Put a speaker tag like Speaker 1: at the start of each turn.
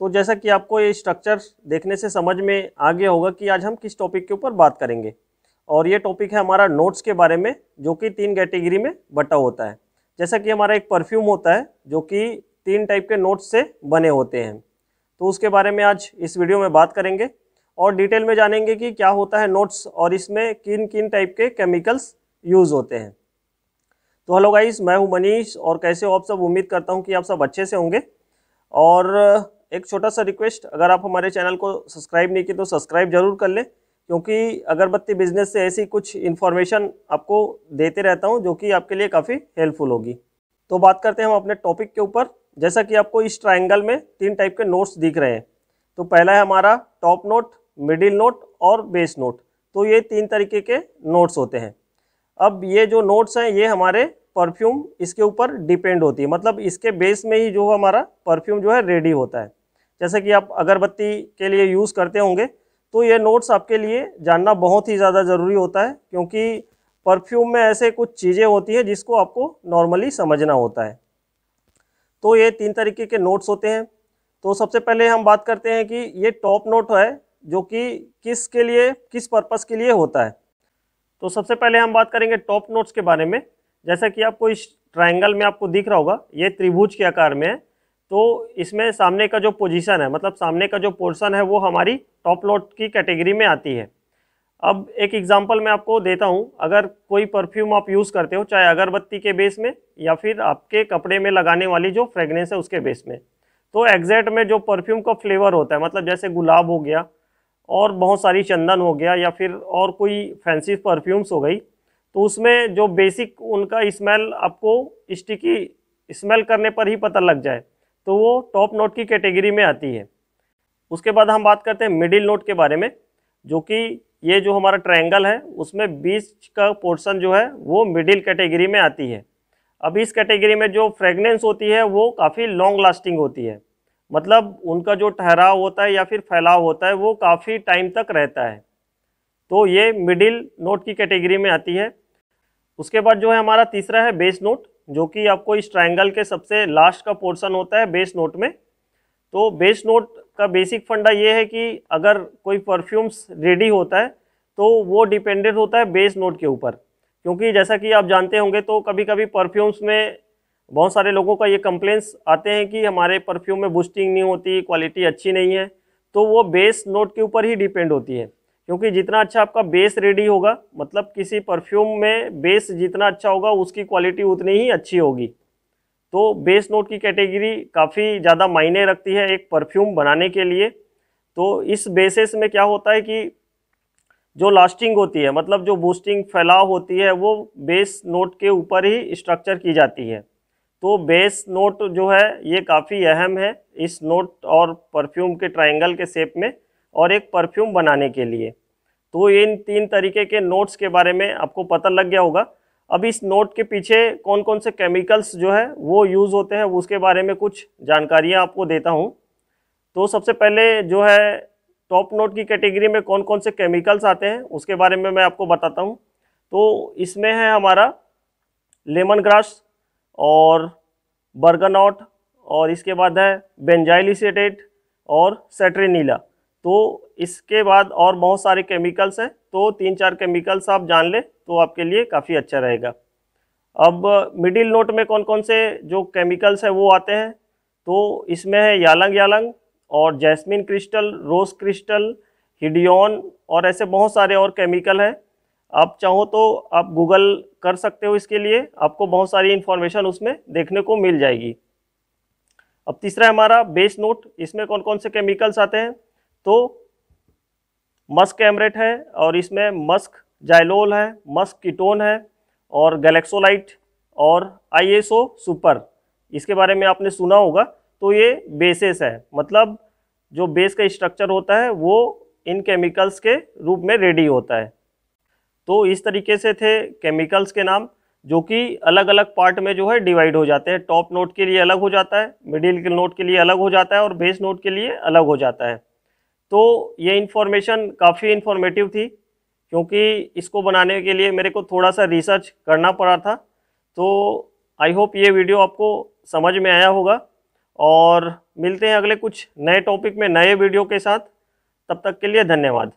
Speaker 1: तो जैसा कि आपको ये स्ट्रक्चर देखने से समझ में आ गया होगा कि आज हम किस टॉपिक के ऊपर बात करेंगे। और ये टॉपिक है हमारा नोट्स के बारे में, जो कि तीन कैटेगरी में बटा होता है। जैसा कि हमारा एक परफ्यूम होता है, जो कि तीन टाइप के नोट्स से बने होते हैं। तो उसके बारे में आज इस वीडियो में बात करेंगे और डिटेल में जानेंगे कि क्या होता है नोट्स और इसमें किन किन टाइप के केमिकल्स यूज़ होते हैं। तो हेलो गाइस मैं हूँ मनीष और कैसे हो आप सब? उम्मीद करता हूँ कि आप सब अच्छे से होंगे। और एक छोटा सा रिक्वेस्ट अगर आप हमारे चैनल को सब्सक्राइब नहीं किए तो सब्सक्राइब ज़रूर कर लें, क्योंकि अगरबत्ती बिज़नेस से ऐसी कुछ इन्फॉर्मेशन आपको देते रहता हूँ, जो कि आपके लिए काफ़ी हेल्पफुल होगी। तो बात करते हैं हम अपने टॉपिक के ऊपर। जैसा कि आपको इस ट्राइंगल में तीन टाइप के नोट्स दिख रहे हैं। तो पहला है हमारा टॉप नोट मिडिल नोट और बेस नोट तो ये तीन तरीके के नोट्स होते हैं। अब ये जो नोट्स हैं, ये हमारे परफ्यूम इसके ऊपर डिपेंड होती है। मतलब इसके बेस में ही जो हमारा परफ्यूम जो है रेडी होता है। जैसे कि आप अगरबत्ती के लिए यूज़ करते होंगे तो ये नोट्स आपके लिए जानना बहुत ही ज़्यादा ज़रूरी होता है, क्योंकि परफ्यूम में ऐसे कुछ चीज़ें होती हैं जिसको आपको नॉर्मली समझना होता है। तो ये तीन तरीके के नोट्स होते हैं। तो सबसे पहले हम बात करते हैं कि ये टॉप नोट है, जो कि किस के लिए, किस पर्पज़ के लिए होता है। तो सबसे पहले हम बात करेंगे टॉप नोट्स के बारे में। जैसा कि आपको इस ट्राइंगल में आपको दिख रहा होगा, ये त्रिभुज के आकार में है। तो इसमें सामने का जो पोजीशन है मतलब सामने का जो पोर्शन है वो हमारी टॉप नोट की कैटेगरी में आती है। अब एक एग्जांपल मैं आपको देता हूँ। अगर कोई परफ्यूम आप यूज़ करते हो, चाहे अगरबत्ती के बेस में या फिर आपके कपड़े में लगाने वाली जो फ्रेगनेंस है उसके बेस में तो एग्जैक्ट में जो परफ्यूम का फ्लेवर होता है मतलब जैसे गुलाब हो गया और बहुत सारी चंदन हो गया या फिर और कोई फैंसी परफ्यूम्स हो गई तो उसमें जो बेसिक उनका स्मेल आपको स्टिकी स्मेल करने पर ही पता लग जाए। तो वो टॉप नोट की कैटेगरी में आती है। उसके बाद हम बात करते हैं मिडिल नोट के बारे में, जो कि ये जो हमारा ट्रायंगल है, उसमें बीच का पोर्शन जो है, वो मिडिल कैटेगरी में आती है। अब इस कैटेगरी में जो फ्रेगनेंस होती है, वो काफ़ी लॉन्ग लास्टिंग होती है। मतलब उनका जो ठहराव होता है या फिर फैलाव होता है, वो काफ़ी टाइम तक रहता है। तो ये मिडिल नोट की कैटेगरी में आती है। उसके बाद जो है हमारा तीसरा है बेस नोट जो कि आपको इस ट्रायंगल के सबसे लास्ट का पोर्शन होता है बेस नोट में। तो बेस नोट का बेसिक फंडा ये है कि अगर कोई परफ्यूम्स रेडी होता है तो वो डिपेंडेंट होता है बेस नोट के ऊपर। क्योंकि जैसा कि आप जानते होंगे तो कभी कभी परफ्यूम्स में बहुत सारे लोगों का ये कंप्लेंट्स आते हैं कि हमारे परफ्यूम में बूस्टिंग नहीं होती क्वालिटी अच्छी नहीं है। तो वो बेस नोट के ऊपर ही डिपेंड होती है। क्योंकि जितना अच्छा आपका बेस रेडी होगा मतलब किसी परफ्यूम में बेस जितना अच्छा होगा, उसकी क्वालिटी उतनी ही अच्छी होगी। तो बेस नोट की कैटेगरी काफ़ी ज़्यादा मायने रखती है एक परफ्यूम बनाने के लिए। तो इस बेसिस में क्या होता है कि जो लास्टिंग होती है मतलब जो बूस्टिंग फैलाव होती है, वो बेस नोट के ऊपर ही स्ट्रक्चर की जाती है। तो बेस नोट जो है, ये काफ़ी अहम है इस नोट और परफ्यूम के ट्रायंगल के शेप में। और एक परफ्यूम बनाने के लिए। तो इन तीन तरीके के नोट्स के बारे में आपको पता लग गया होगा। अब इस नोट के पीछे कौन कौन से केमिकल्स जो है, वो यूज़ होते हैं, उसके बारे में कुछ जानकारियाँ आपको देता हूँ। तो सबसे पहले जो है टॉप नोट की कैटेगरी में कौन कौन से केमिकल्स आते हैं, उसके बारे में मैं आपको बताता हूँ। तो इसमें है हमारा लेमन ग्रास और बर्गनॉट और इसके बाद है बेंजाइलिसेटेट और सेट्रेनीला तो इसके बाद और बहुत सारे केमिकल्स हैं तो तीन चार केमिकल्स आप जान लें तो आपके लिए काफ़ी अच्छा रहेगा। अब मिडिल नोट में कौन कौन से जो केमिकल्स हैं वो आते हैं तो इसमें है यालंग यालंग और jasmine crystal rose crystal hidden और ऐसे बहुत सारे और केमिकल हैं। आप चाहो तो आप गूगल कर सकते हो इसके लिए, आपको बहुत सारी इन्फॉर्मेशन उसमें देखने को मिल जाएगी। अब तीसरा हमारा बेस नोट इसमें कौन कौन से केमिकल्स आते हैं? तो मस्क एमरेट है और इसमें मस्क जाइलोल है, मस्क कीटोन है और गैलेक्सोलाइट और आईएसओ सुपर। इसके बारे में आपने सुना होगा तो ये बेसिस है। मतलब जो बेस का स्ट्रक्चर होता है, वो इन केमिकल्स के रूप में रेडी होता है। तो इस तरीके से थे केमिकल्स के नाम, जो कि अलग अलग पार्ट में जो है डिवाइड हो जाते हैं। टॉप नोट के लिए अलग हो जाता है मिडिल नोट के लिए अलग हो जाता है और बेस नोट के लिए अलग हो जाता है। तो ये इन्फॉर्मेशन काफ़ी इन्फॉर्मेटिव थी, क्योंकि इसको बनाने के लिए मेरे को थोड़ा सा रिसर्च करना पड़ा था। तो आई होप ये वीडियो आपको समझ में आया होगा और मिलते हैं अगले कुछ नए टॉपिक में नए वीडियो के साथ। तब तक के लिए धन्यवाद।